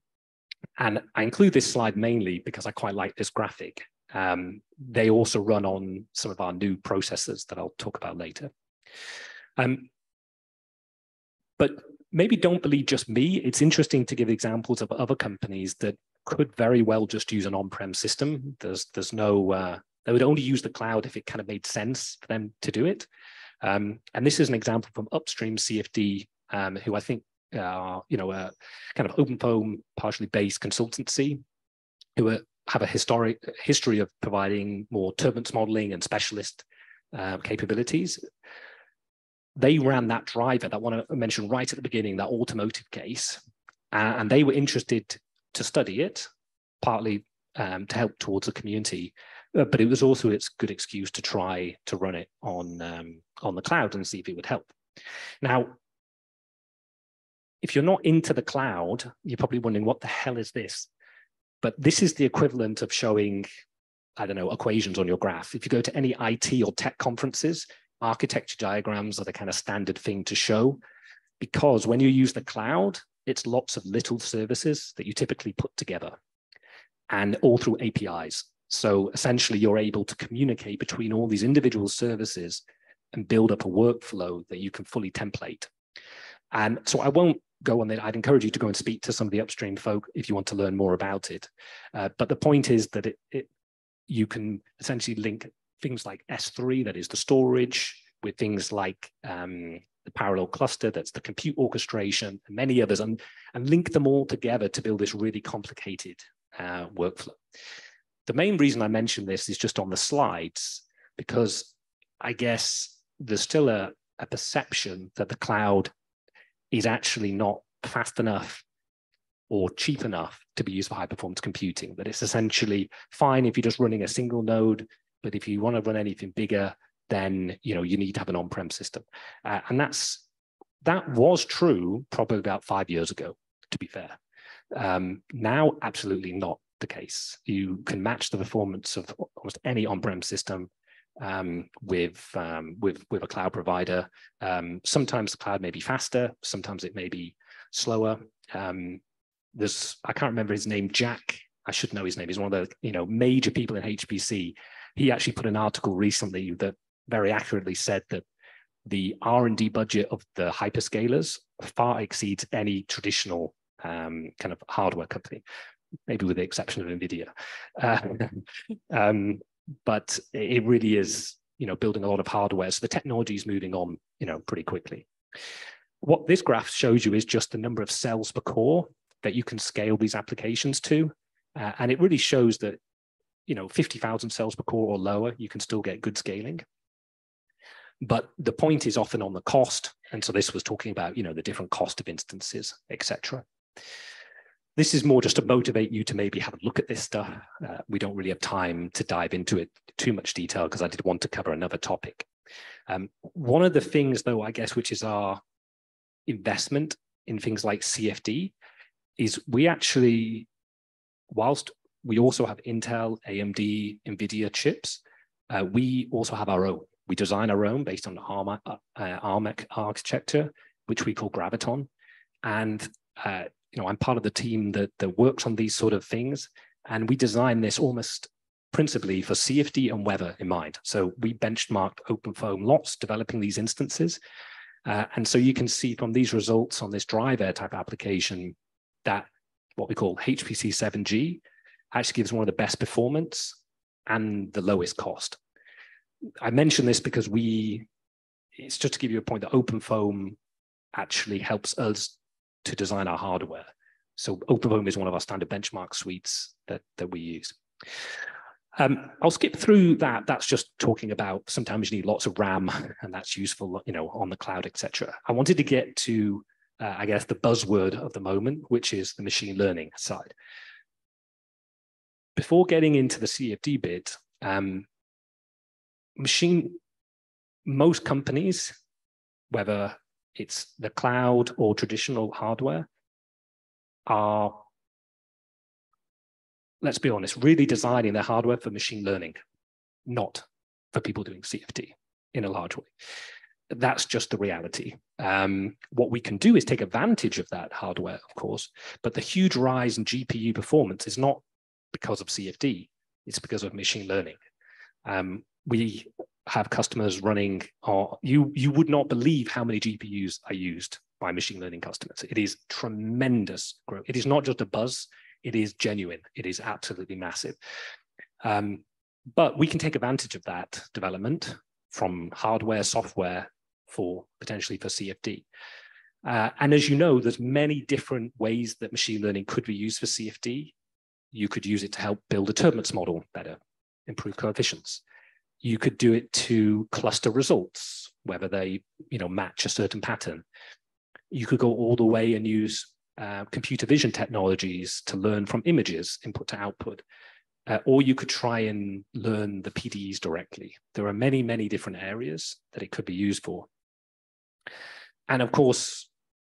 and I include this slide mainly because I quite like this graphic. Um, they also run on some of our new processors that I'll talk about later. Um, but maybe don't believe just me. It's interesting to give examples of other companies that could very well just use an on-prem system. There's there's no uh, they would only use the cloud if it kind of made sense for them to do it. Um, and this is an example from Upstream CFD, um, who I think are you know a kind of OpenFOAM partially based consultancy, who are, have a historic history of providing more turbulence modeling and specialist uh, capabilities they ran that DrivAer that one I mentioned right at the beginning, that automotive case, uh, and they were interested to study it, partly um, to help towards the community, uh, but it was also its good excuse to try to run it on um, on the cloud and see if it would help. Now, if you're not into the cloud, you're probably wondering what the hell is this? But this is the equivalent of showing, I don't know, equations on your graph. If you go to any IT or tech conferences, architecture diagrams are the kind of standard thing to show because when you use the cloud, it's lots of little services that you typically put together and all through APIs. So essentially, you're able to communicate between all these individual services and build up a workflow that you can fully template. And so I won't go on there. I'd encourage you to go and speak to some of the upstream folk if you want to learn more about it. Uh, but the point is that it, it you can essentially link things like S3, that is the storage, with things like um, the ParallelCluster, that's the compute orchestration, and many others, and, and link them all together to build this really complicated uh, workflow. The main reason I mention this is just on the slides, because I guess there's still a, a perception that the cloud is actually not fast enough or cheap enough to be used for high performance computing, that it's essentially fine if you're just running a single node but if you want to run anything bigger, then you know you need to have an on-prem system, uh, and that's that was true probably about five years ago. To be fair, um, now absolutely not the case. You can match the performance of almost any on-prem system um, with um, with with a cloud provider. Um, sometimes the cloud may be faster, sometimes it may be slower. Um, there's I can't remember his name, Jack. I should know his name. He's one of the you know major people in HPC he actually put an article recently that very accurately said that the R&D budget of the hyperscalers far exceeds any traditional um, kind of hardware company, maybe with the exception of NVIDIA. Uh, [LAUGHS] um, but it really is, you know, building a lot of hardware. So the technology is moving on, you know, pretty quickly. What this graph shows you is just the number of cells per core that you can scale these applications to. Uh, and it really shows that you know 50,000 cells per core or lower, you can still get good scaling. But the point is often on the cost. And so this was talking about, you know, the different cost of instances, etc. This is more just to motivate you to maybe have a look at this stuff. Uh, we don't really have time to dive into it too much detail because I did want to cover another topic. Um, one of the things, though, I guess, which is our investment in things like CFD, is we actually, whilst we also have Intel, AMD, NVIDIA chips. Uh, we also have our own. We design our own based on ARM, uh, ARM architecture, which we call Graviton. And uh, you know, I'm part of the team that, that works on these sort of things. And we design this almost principally for CFD and weather in mind. So we benchmarked OpenFOAM lots developing these instances. Uh, and so you can see from these results on this DrivAer type application that what we call HPC 7G actually gives one of the best performance and the lowest cost. I mention this because we, it's just to give you a point that OpenFOAM actually helps us to design our hardware. So OpenFOAM is one of our standard benchmark suites that, that we use. Um, I'll skip through that. That's just talking about sometimes you need lots of RAM [LAUGHS] and that's useful, you know, on the cloud, etc. I wanted to get to, uh, I guess, the buzzword of the moment, which is the machine learning side before getting into the CFD bit, um, machine, most companies, whether it's the cloud or traditional hardware, are, let's be honest, really designing their hardware for machine learning, not for people doing CFD in a large way. That's just the reality. Um, what we can do is take advantage of that hardware, of course, but the huge rise in GPU performance is not because of CFD, it's because of machine learning. Um, we have customers running, or you, you would not believe how many GPUs are used by machine learning customers. It is tremendous growth. It is not just a buzz, it is genuine. It is absolutely massive. Um, but we can take advantage of that development from hardware, software for potentially for CFD. Uh, and as you know, there's many different ways that machine learning could be used for CFD. You could use it to help build a turbulence model better, improve coefficients. You could do it to cluster results, whether they you know, match a certain pattern. You could go all the way and use uh, computer vision technologies to learn from images, input to output. Uh, or you could try and learn the PDEs directly. There are many, many different areas that it could be used for. And of course,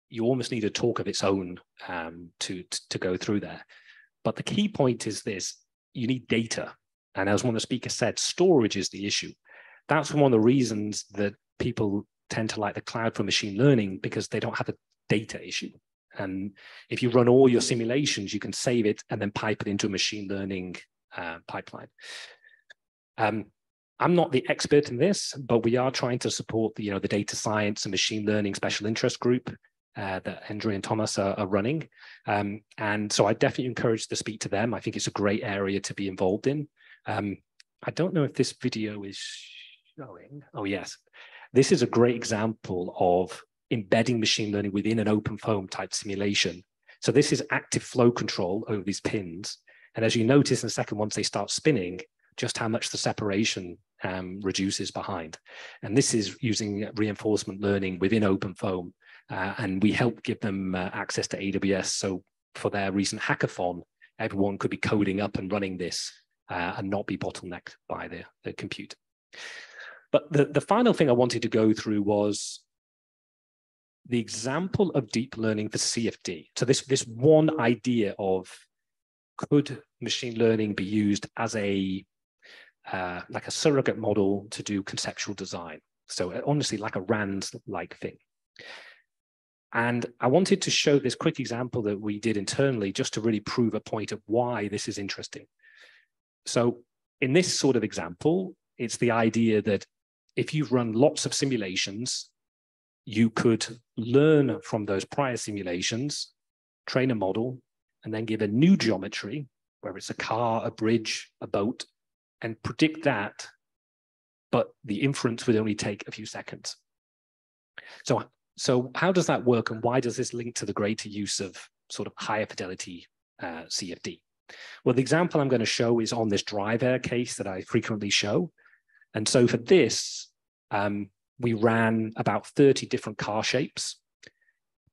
you almost need a talk of its own um, to, to go through there. But the key point is this, you need data. And as one of the speakers said, storage is the issue. That's one of the reasons that people tend to like the cloud for machine learning because they don't have a data issue. And if you run all your simulations, you can save it and then pipe it into a machine learning uh, pipeline. Um, I'm not the expert in this, but we are trying to support the, you know, the data science and machine learning special interest group uh, that Andrew and Thomas are, are running. Um, and so I definitely encourage to speak to them. I think it's a great area to be involved in. Um, I don't know if this video is showing. Oh, yes. This is a great example of embedding machine learning within an OpenFOAM type simulation. So this is active flow control over these pins. And as you notice in a second, once they start spinning, just how much the separation um, reduces behind. And this is using reinforcement learning within OpenFOAM. Uh, and we help give them uh, access to AWS. So for their recent hackathon, everyone could be coding up and running this uh, and not be bottlenecked by the, the compute. But the, the final thing I wanted to go through was the example of deep learning for CFD. So this, this one idea of could machine learning be used as a uh, like a surrogate model to do conceptual design? So uh, honestly, like a RANS-like thing. And I wanted to show this quick example that we did internally just to really prove a point of why this is interesting. So in this sort of example, it's the idea that if you've run lots of simulations, you could learn from those prior simulations, train a model, and then give a new geometry, whether it's a car, a bridge, a boat, and predict that, but the inference would only take a few seconds. So, so how does that work and why does this link to the greater use of sort of higher fidelity uh, CFD? Well, the example I'm going to show is on this DrivAer case that I frequently show. And so for this, um, we ran about 30 different car shapes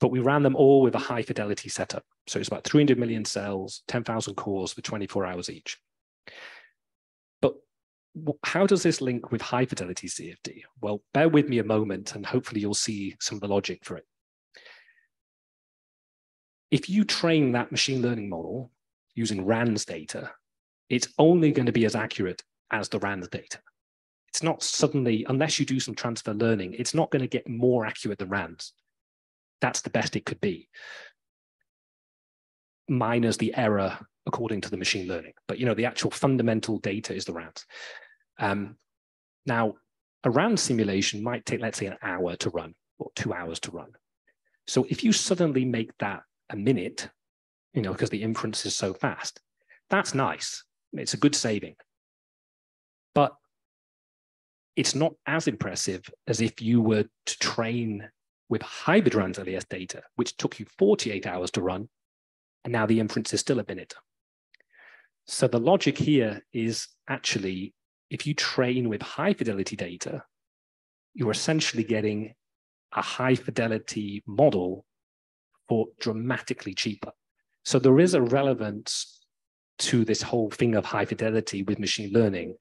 but we ran them all with a high fidelity setup. So it's about 300 million cells, 10,000 cores for 24 hours each. But how does this link with high fidelity CFD? Well, bear with me a moment and hopefully you'll see some of the logic for it. If you train that machine learning model using RANS data, it's only going to be as accurate as the RANS data. It's not suddenly, unless you do some transfer learning, it's not going to get more accurate than RANS that's the best it could be. Minus the error according to the machine learning. But you know, the actual fundamental data is the RANS. Um, now, a RANS simulation might take, let's say, an hour to run or two hours to run. So if you suddenly make that a minute, you know, because the inference is so fast, that's nice. It's a good saving. But it's not as impressive as if you were to train with hybrid RANS LES data, which took you 48 hours to run, and now the inference is still a minute. So the logic here is actually, if you train with high fidelity data, you're essentially getting a high fidelity model for dramatically cheaper. So there is a relevance to this whole thing of high fidelity with machine learning.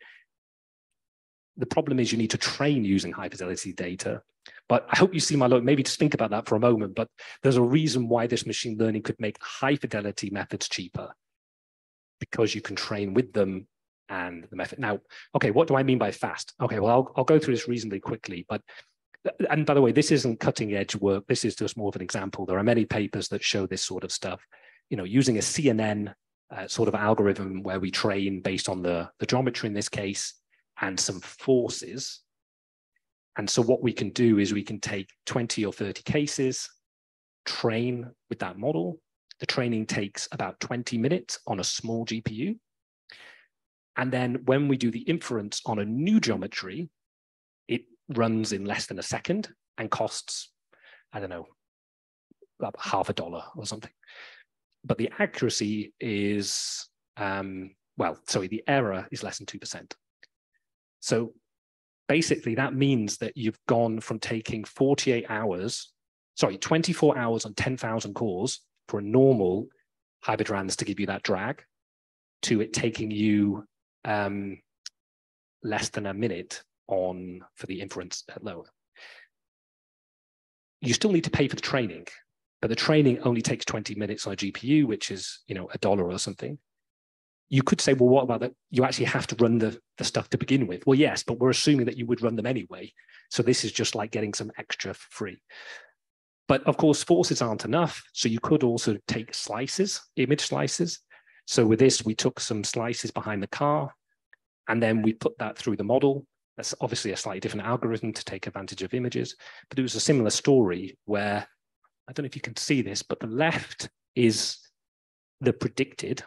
The problem is you need to train using high fidelity data but I hope you see my look. Maybe just think about that for a moment. But there's a reason why this machine learning could make high fidelity methods cheaper because you can train with them and the method. Now, okay, what do I mean by fast? Okay, well, I'll, I'll go through this reasonably quickly, but and by the way, this isn't cutting edge work. This is just more of an example. There are many papers that show this sort of stuff. You know, using a CNN uh, sort of algorithm where we train based on the, the geometry in this case and some forces. And so what we can do is we can take 20 or 30 cases, train with that model. The training takes about 20 minutes on a small GPU. And then when we do the inference on a new geometry, it runs in less than a second and costs, I don't know, about half a dollar or something. But the accuracy is, um, well, sorry, the error is less than 2%. So basically that means that you've gone from taking 48 hours, sorry, 24 hours on 10,000 cores for a normal hybrid RANS to give you that drag to it taking you um, less than a minute on for the inference at lower. You still need to pay for the training, but the training only takes 20 minutes on a GPU, which is you know a dollar or something. You could say, well, what about that? You actually have to run the, the stuff to begin with. Well, yes, but we're assuming that you would run them anyway. So this is just like getting some extra for free. But of course, forces aren't enough. So you could also take slices, image slices. So with this, we took some slices behind the car, and then we put that through the model. That's obviously a slightly different algorithm to take advantage of images, but it was a similar story where, I don't know if you can see this, but the left is the predicted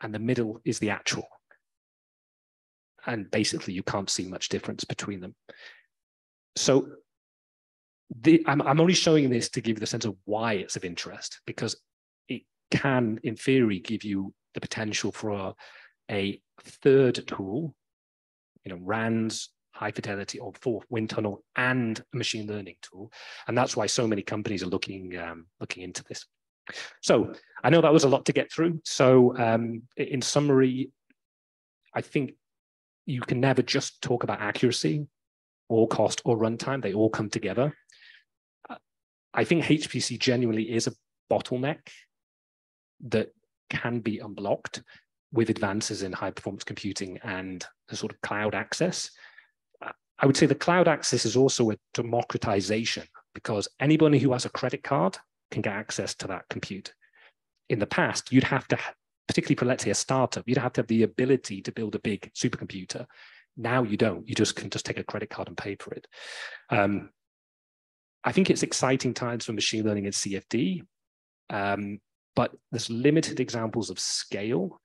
and the middle is the actual. And basically you can't see much difference between them. So the, I'm, I'm only showing this to give you the sense of why it's of interest, because it can, in theory, give you the potential for a, a third tool, you know, RANS, high fidelity or for wind tunnel and a machine learning tool. And that's why so many companies are looking, um, looking into this. So I know that was a lot to get through. So um, in summary, I think you can never just talk about accuracy or cost or runtime. They all come together. I think HPC genuinely is a bottleneck that can be unblocked with advances in high performance computing and the sort of cloud access. I would say the cloud access is also a democratization because anybody who has a credit card can get access to that compute. In the past, you'd have to, particularly for let's say a startup, you'd have to have the ability to build a big supercomputer. Now you don't. You just can just take a credit card and pay for it. Um, I think it's exciting times for machine learning and CFD, um, but there's limited examples of scale.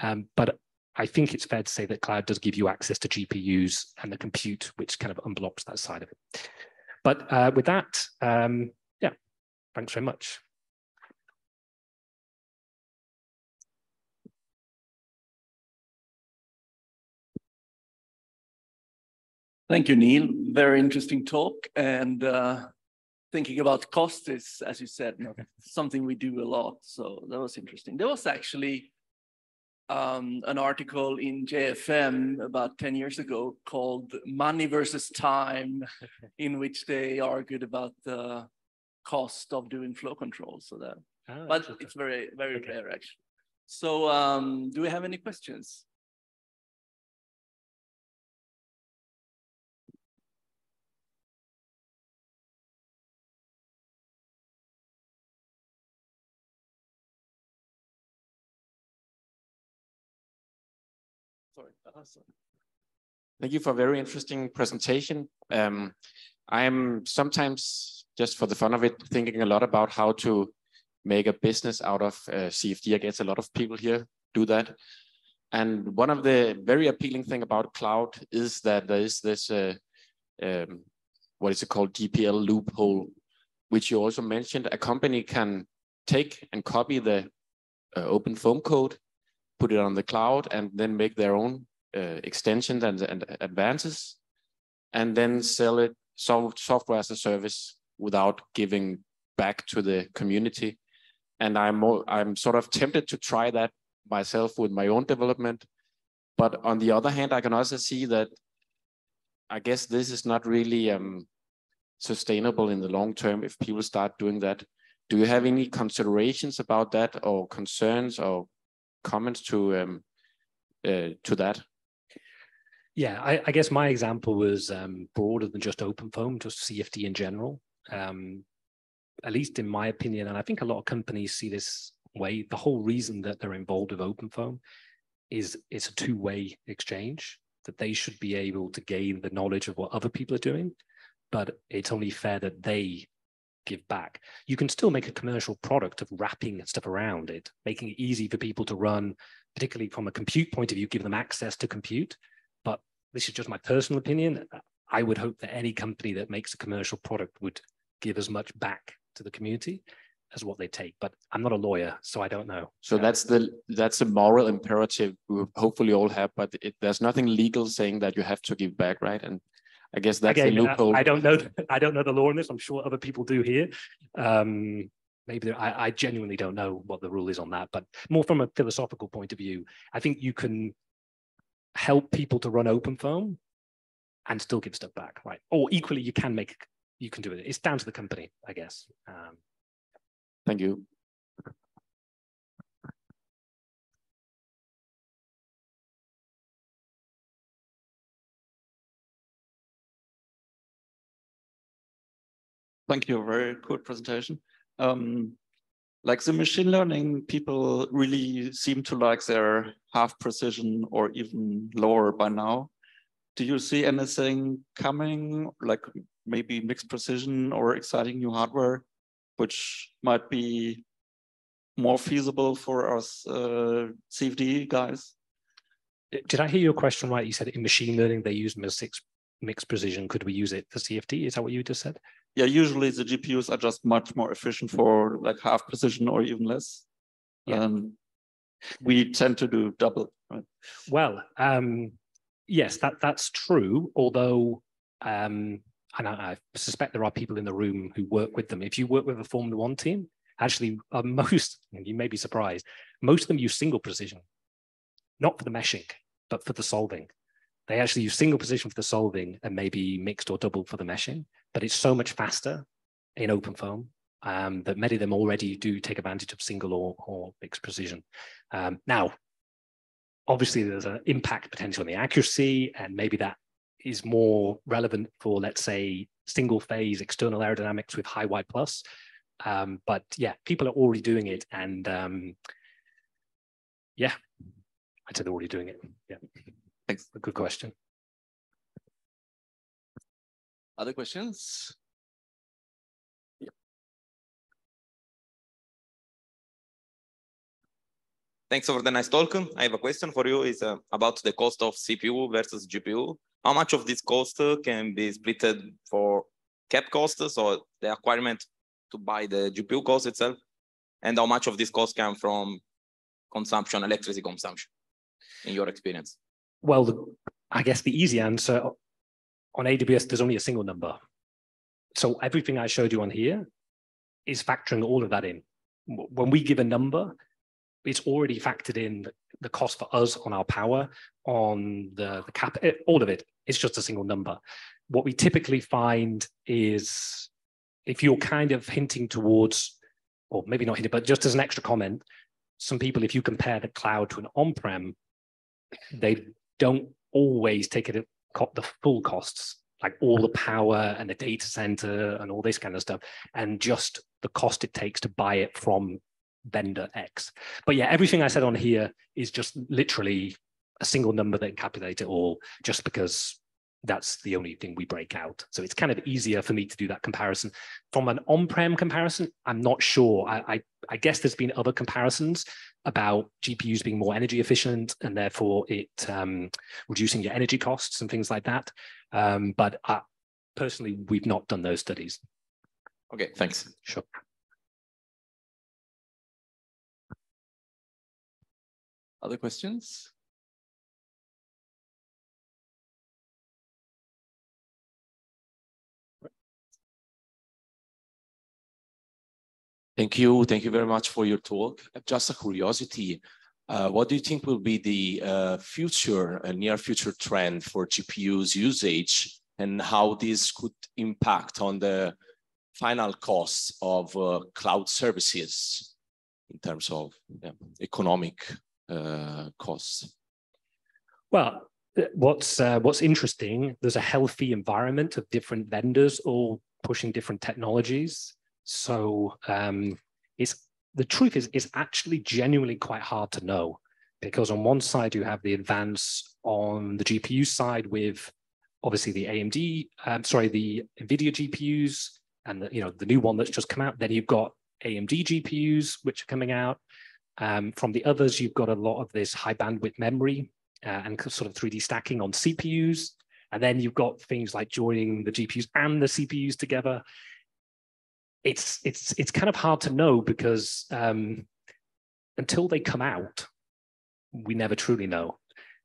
Um, but I think it's fair to say that cloud does give you access to GPUs and the compute, which kind of unblocks that side of it. But uh, with that, um, yeah, thanks very much. Thank you, Neil. Very interesting talk. And uh, thinking about cost is, as you said, something we do a lot. So that was interesting. There was actually um, an article in JFM about 10 years ago called Money versus Time, [LAUGHS] in which they argued about the cost of doing flow control. So that, oh, but it's very, very okay. rare actually. So um, do we have any questions? Sorry. Thank you for a very interesting presentation. Um, I'm sometimes, just for the fun of it, thinking a lot about how to make a business out of uh, CFD. I guess a lot of people here do that. And one of the very appealing thing about cloud is that there is this, uh, um, what is it called, GPL loophole, which you also mentioned. A company can take and copy the uh, OpenFOAM code put it on the cloud and then make their own uh, extensions and, and advances, and then sell it software as a service without giving back to the community. And I'm I'm sort of tempted to try that myself with my own development. But on the other hand, I can also see that I guess this is not really um, sustainable in the long term if people start doing that. Do you have any considerations about that or concerns or comments to um, uh, to that? Yeah, I, I, guess my example was um, broader than just OpenFOAM, just CFD in general. Um, at least in my opinion, and I think a lot of companies see this way. The whole reason that they're involved with OpenFOAM is it's a two-way exchange that they should be able to gain the knowledge of what other people are doing, but it's only fair that they give back. You can still make a commercial product of wrapping stuff around it, making it easy for people to run, particularly from a compute point of view, give them access to compute. But this is just my personal opinion. I would hope that any company that makes a commercial product would give as much back to the community as what they take. But I'm not a lawyer, so I don't know. So yeah. that's the that's a moral imperative we hopefully all have, but it, there's nothing legal saying that you have to give back, right? And I guess that's Again, the loophole. I don't know. I don't know the law on this. I'm sure other people do here. Um, maybe I, I genuinely don't know what the rule is on that. But more from a philosophical point of view, I think you can help people to run open OpenFOAM and still give stuff back, right? Or equally, you can make you can do it. It's down to the company, I guess. Um, Thank you. Thank you. Very good presentation. Um, like the machine learning people really seem to like their half precision or even lower by now. Do you see anything coming, like maybe mixed precision or exciting new hardware, which might be more feasible for us uh, CFD guys? Did I hear your question right? You said in machine learning they use mixed mixed precision. Could we use it for CFD? Is that what you just said? yeah, usually the GPUs are just much more efficient for like half precision or even less. Yeah. Um, we tend to do double. Right? Well, um, yes, that that's true. Although, um, and I, I, suspect there are people in the room who work with them. If you work with a Formula One team, actually, uh, [LAUGHS] most you may be surprised, most of them use single precision, not for the meshing, but for the solving. They actually use single precision for the solving and maybe mixed or double for the meshing but it's so much faster in OpenFOAM um, that many of them already do take advantage of single or, or mixed precision. Um, now, obviously there's an impact potential on the accuracy, and maybe that is more relevant for, let's say, single phase external aerodynamics with high Y plus. Um, but yeah, people are already doing it, and um, yeah, I'd say they're already doing it. Yeah, thanks. Good question. Other questions? Yeah. Thanks for the nice talk. I have a question for you. Is uh, about the cost of CPU versus GPU. How much of this cost uh, can be split for cap costs, so the acquirement to buy the GPU cost itself, and how much of this cost come from consumption, electricity consumption, in your experience? Well, the, I guess the easy answer on AWS, there's only a single number. So everything I showed you on here is factoring all of that in. When we give a number, it's already factored in the cost for us on our power, on the, the cap, eh, all of it. It's just a single number. What we typically find is if you're kind of hinting towards, or maybe not hinting, but just as an extra comment, some people, if you compare the cloud to an on-prem, they don't always take it the full costs, like all the mm-hmm. power and the data center and all this kind of stuff, and just the cost it takes to buy it from vendor X. But yeah, everything I said on here is just literally a single number that encapsulates it all, just because that's the only thing we break out. So it's kind of easier for me to do that comparison. From an on-prem comparison, I'm not sure. I, I, I guess there's been other comparisons about GPUs being more energy efficient and therefore it um, reducing your energy costs and things like that. Um, but uh, personally, we've not done those studies. Okay, thanks. Sure. Other questions? Thank you. Thank you very much for your talk. Just a curiosity, uh, what do you think will be the uh, future, a near future trend for GPUs usage and how this could impact on the final costs of uh, cloud services in terms of yeah, economic uh, costs? Well, uh, what's uh, what's interesting, there's a healthy environment of different vendors all pushing different technologies. So um, it's the truth is it's actually genuinely quite hard to know because on one side you have the advance on the GPU side with obviously the AMD, um, sorry, the NVIDIA GPUs and the, you know the new one that's just come out. Then you've got AMD GPUs which are coming out. Um, from the others, you've got a lot of this high bandwidth memory uh, and sort of 3D stacking on CPUs. And then you've got things like joining the GPUs and the CPUs together. It's it's it's kind of hard to know because um, until they come out, we never truly know.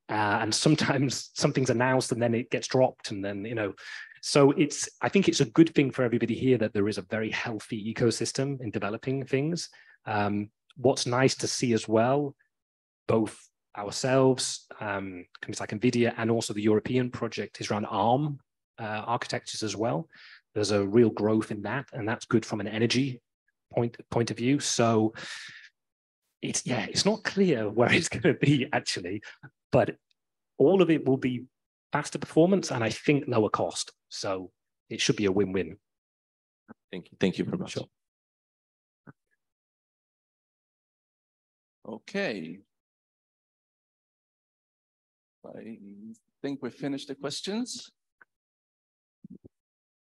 Uh, and sometimes [LAUGHS] something's announced and then it gets dropped, and then you know. So it's I think it's a good thing for everybody here that there is a very healthy ecosystem in developing things. Um, what's nice to see as well, both ourselves, um, companies like NVIDIA, and also the European project is around ARM uh, architectures as well. There's a real growth in that, and that's good from an energy point point of view. So it's yeah, it's not clear [LAUGHS] where it's going to be actually, but all of it will be faster performance and I think lower cost. So it should be a win-win. Thank you. Thank you very much. Sure. Okay. I think we finished the questions.